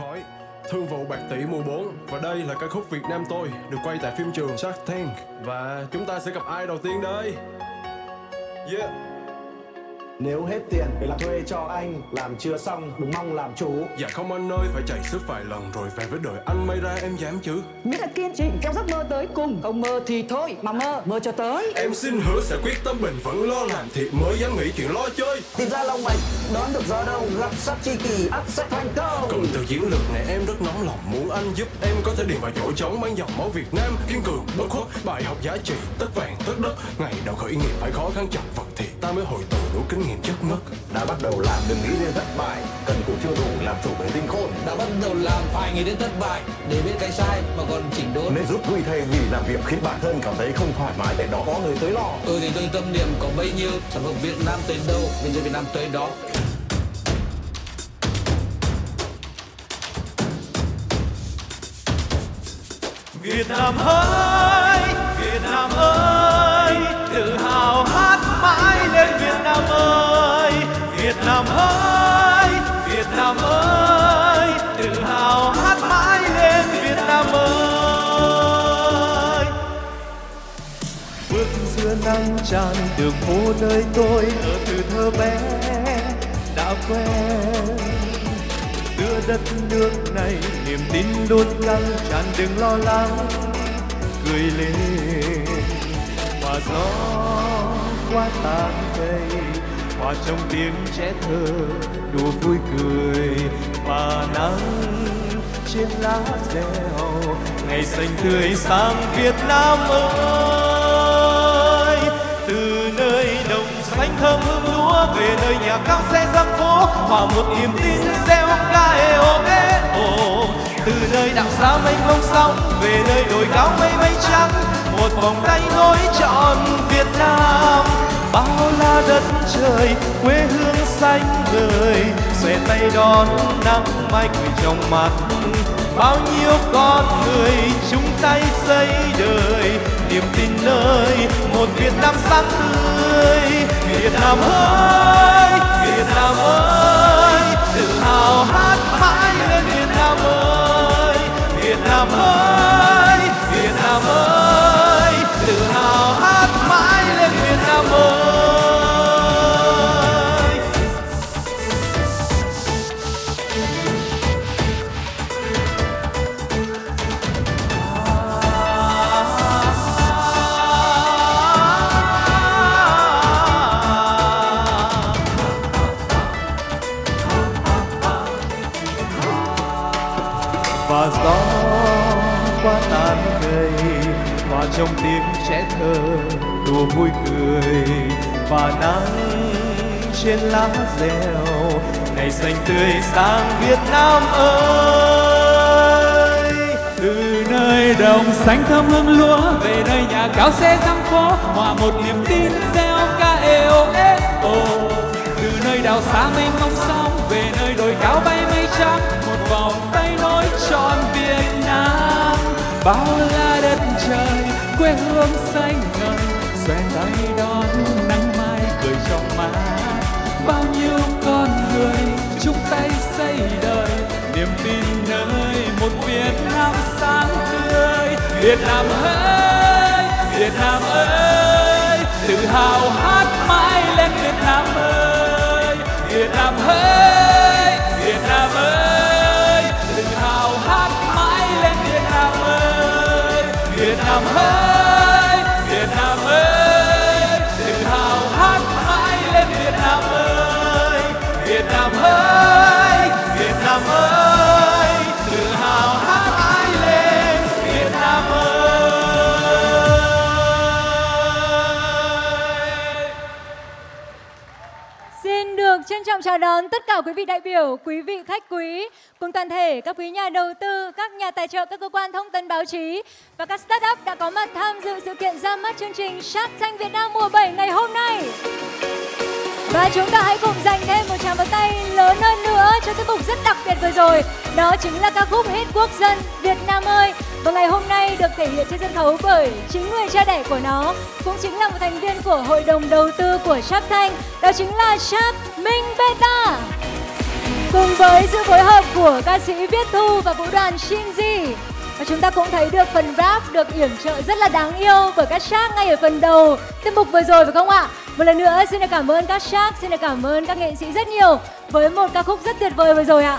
khói Thương vụ bạc tỷ mùa 4 Và đây là ca khúc Việt Nam tôi Được quay tại phim trường Shark Tank. Và chúng ta sẽ gặp ai đầu tiên đây? Yeah. Nếu hết tiền để làm thuê cho anh Làm chưa xong đừng mong làm chủ Dạ không anh ơi phải chạy sức vài lần Rồi về với đời anh may ra em dám chứ? Miễn là kiên trì trong giấc mơ tới cùng. Không mơ thì thôi mà mơ, mơ cho tới. Em xin hứa sẽ quyết tâm bền vững lo làm thiệt mới dám nghĩ chuyện lo chơi. Tìm ra lòng mạch đón được gió đông, Gặp sắp chi kỳ, ắt sẽ thành công. Cùng từ chiến lược này, em rất nóng lòng. Muốn anh giúp em có thể điền vào chỗ trống Mang dòng máu Việt Nam. Kiên cường, bất khuất, Bài học giá trị, tất vàng, tất đất. Ngày đầu khởi nghiệp phải khó khăn chật vật thì Ta mới hồi tụ đủ kinh nghiệm chất ngất. Đã bắt đầu làm đừng nghĩ đến thất bại. Cần cù chưa đủ làm chủ về tinh khôn. Đã bắt đầu làm phải nghĩ đến thất bại để biết cái sai mà còn chỉnh đốn. Nên rút lui thay vì làm việc khiến bản thân cảm thấy không thoải mái Để đó có người tới lo. Ừ thì tôi tâm niệm có bấy nhiêu sản phẩm Việt Nam tới đâu bây giờ Việt Nam tới đó. Việt Nam ơi, Việt Nam ơi, ngăn tràn đường phố nơi tôi, ở từ thơ bé đã quen. Giữa đất nước này niềm tin luôn ngăn tràn đừng lo lắng, cười lên. Và gió qua tàn cây, hòa trong tiếng trẻ thơ, đùa vui cười. Và nắng trên lá reo, ngày xanh tươi sáng Việt Nam ơi. Thơm hương lúa về nơi nhà cao xe dăm phố hòa một niềm tin reo ca ê ô ê ô. Từ nơi đặng xa mênh mông sóng về nơi đồi cao mây mây trắng. Một vòng tay nối trọn Việt Nam. Bao la đất trời, quê hương xanh người xòe tay đón nắng mai cười trong mặt. Bao nhiêu con người chung tay xây đời. Niềm tin nơi Việt Nam sáng tươi, Việt Nam ơi, Việt Nam ơi, tự hào hát mãi lên Việt Nam ơi, Việt Nam ơi. Và gió qua tàn cây và trong tiếng trẻ thơ đùa vui cười. Và nắng trên lá reo, ngày xanh tươi sáng Việt Nam ơi. Từ nơi đồng xanh thơm hương lúa, về nơi nhà cao xe răng phố hòa một niềm tin gieo ca eo eo từ nơi đảo xa mênh mông sóng, về nơi đồi cao bay mây trắng, một vòng tay nối bao la đất trời, quê hương xanh ngời, xòe tay đón nắng mai cười trong má bao nhiêu con người chung tay xây đời, niềm tin nơi một Việt Nam sáng tươi. Việt Nam ơi, Việt Nam ơi, tự hào hát mãi lên Việt Nam ơi. Việt Nam ơi. Việt Xin được trân trọng chào đón tất cả quý vị đại biểu, quý vị khách quý, cùng toàn thể các quý nhà đầu tư, các nhà tài trợ, các cơ quan thông tấn báo chí và các startup đã có mặt tham dự sự kiện ra mắt chương trình Shark Tank Việt Nam mùa 7 ngày hôm nay. Và chúng ta hãy cùng dành thêm một tràng vỗ tay lớn hơn nữa cho tiết mục rất đặc biệt vừa rồi. Đó chính là ca khúc hit quốc dân Việt Nam ơi. Và ngày hôm nay được thể hiện trên sân khấu bởi chính người cha đẻ của nó, cũng chính là một thành viên của hội đồng đầu tư của Sharp Thanh đó chính là Sharp Minh Beta. cùng với sự phối hợp của ca sĩ Viết Thu và vũ đoàn Shinji. Và chúng ta cũng thấy được phần rap được yểm trợ rất là đáng yêu bởi các shark ngay ở phần đầu tiết mục vừa rồi phải không ạ? Một lần nữa xin được cảm ơn các shark, xin được cảm ơn các nghệ sĩ rất nhiều với một ca khúc rất tuyệt vời vừa rồi ạ.